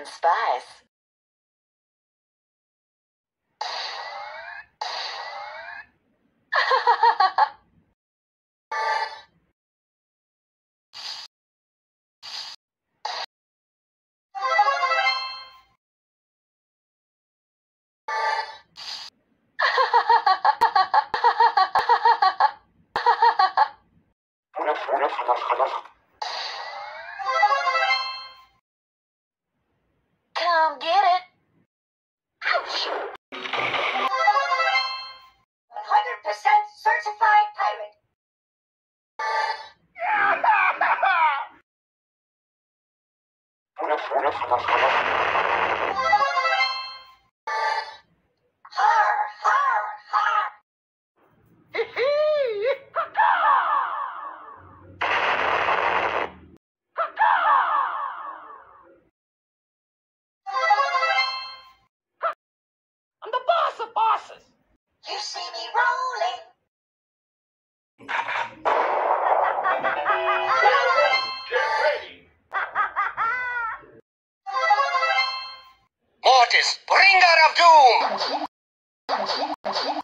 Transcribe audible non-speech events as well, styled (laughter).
and spice. (laughs) You see me rolling. Mortis, bringer of doom!